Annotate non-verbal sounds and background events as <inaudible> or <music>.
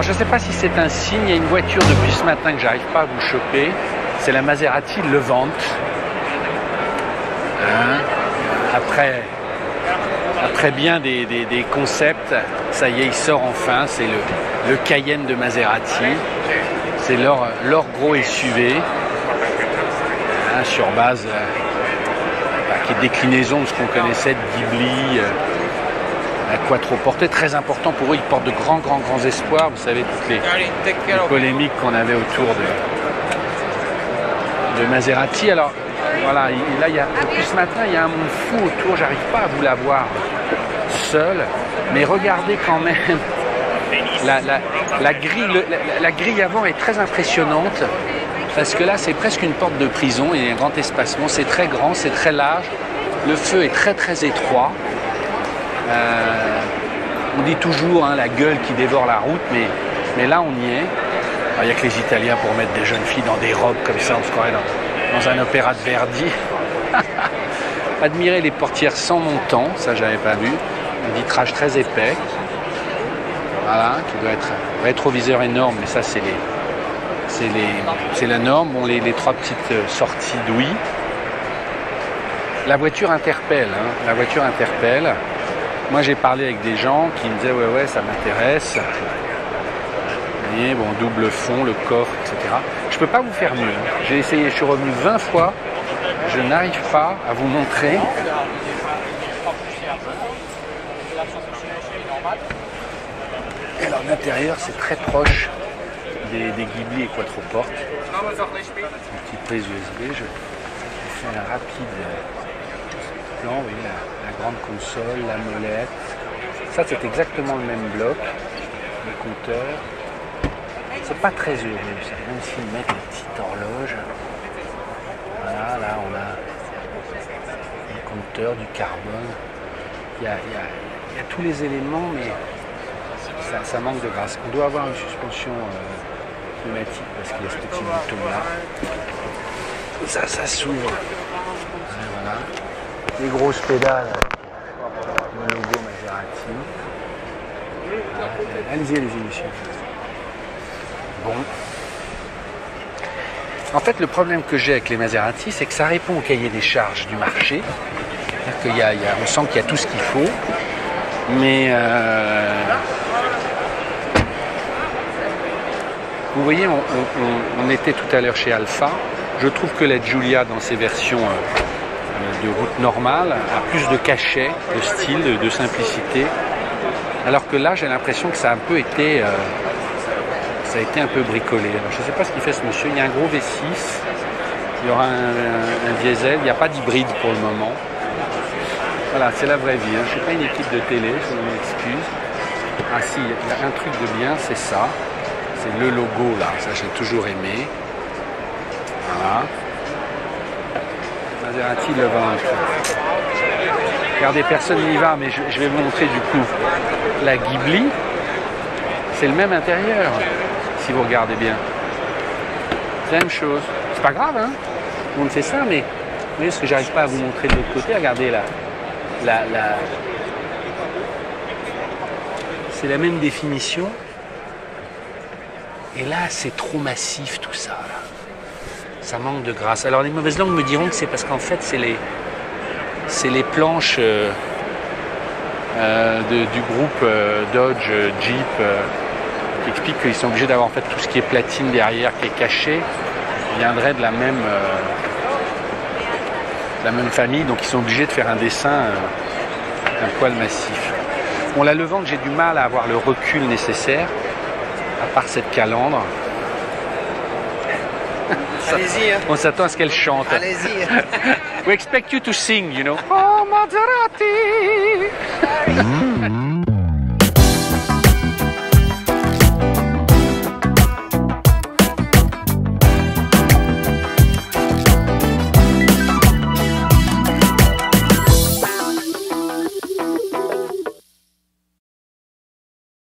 Alors je ne sais pas si c'est un signe, il y a une voiture depuis ce matin que j'arrive pas à vous choper. C'est la Maserati Levante. Hein? Après, après bien des, concepts, ça y est, il sort enfin. C'est le, Cayenne de Maserati. C'est leur, leur gros SUV. Hein, sur base euh, bah, qui est déclinaison de ce qu'on connaissait de Ghibli. euh, la quattroportée, très important pour eux, ils portent de grands, grands, grands espoirs. Vous savez, toutes les, les polémiques qu'on avait autour de, de Maserati. Alors, voilà, il- là, il y a, depuis ce matin, il y a un monde fou autour, j'arrive pas à vous la voir seul, mais regardez quand même. La, la- la grille, le- la- la grille avant est très impressionnante parce que là c'est presque une porte de prison, il y a un grand espacement, c'est très grand, c'est très large, le feu est très très étroit. Euh, on dit toujours hein, la gueule qui dévore la route, mais, mais là on y est. Alors, Il n'y a que les Italiens pour mettre des jeunes filles dans des robes comme ça, on se croirait dans, dans un opéra de Verdi. <laughs> Admirer les portières sans montant, ça j'avais pas vu. Un vitrage très épais. Voilà, qui doit être un rétroviseur énorme, mais ça c'est les. C'est les, c'est la norme. Bon, les, les trois petites euh, sorties d'ouïe. La voiture interpelle. hein, La voiture interpelle. Moi, j'ai parlé avec des gens qui me disaient ouais ouais ça m'intéresse. Vous voyez, bon double fond, le coffre, etc. Je peux pas vous faire mieux. hein. J'ai essayé, je suis revenu 20 fois. Je n'arrive pas à vous montrer. Alors l'intérieur c'est très proche des, des Ghibli et Quattroportes. Une petite prise USB. Je fais un rapide la, grande console, la molette. Ça c'est exactement le même bloc. Le compteur. C'est pas très heureux, ça. Même s'ils mettent une petite horloge. Voilà, là on a le compteur, du carbone. Il y a, tous les éléments, mais ça, manque de grâce. On doit avoir une suspension euh, pneumatique parce qu'il y a ce petit bouton là. Ça, ça s'ouvre. Voilà. Grosses pédales Maserati. Allez-y, allez-y. Bon. En fait, le problème que j'ai avec les Maserati, c'est que ça répond au cahier des charges du marché. Qu'il y a- il on sent qu'il y a tout ce qu'il faut. Mais euh, vous voyez, on, était tout à l'heure chez Alpha. Je trouve que la Giulia, dans ses versions euh, de route normale, a plus de cachet, de style, de, simplicité. Alors que là, j'ai l'impression que ça a un peu été, euh, ça a été un peu bricolé. Je ne sais pas ce qu'il fait ce monsieur. Il y a un gros V6. Il y aura un diesel. Il n'y a pas d'hybride pour le moment. Voilà, c'est la vraie vie. hein. Je ne suis pas une équipe de télé, je m'excuse. Ah si, il y a un truc de bien, c'est ça. C'est le logo là, ça j'ai toujours aimé. Voilà. Regardez, personne n'y va, mais je, vais vous montrer du coup la Ghibli. C'est le même intérieur, si vous regardez bien. C'est la même chose. C'est pas grave, hein Tout le monde fait ça, mais vous voyez ce que j'arrive pas à vous montrer de l'autre côté, regardez là la, la- c'est la même définition. Et là, c'est trop massif tout ça. Ça manque de grâce. Alors les mauvaises langues me diront que c'est parce qu'en fait, c'est les, c'est les planches euh, euh, du groupe euh, Dodge, Jeep, qui expliquent qu'ils sont obligés d'avoir en fait tout ce qui est platine derrière, qui est caché, viendrait de la même, la même famille, donc ils sont obligés de faire un dessin un poil massif. Bon, la levante, j'ai du mal à avoir le recul nécessaire, à part cette calandre. Allez-y, hein. On s'attend à ce qu'elle chante. allez-y. <laughs> We expect you to sing, you know. Oh, Maserati!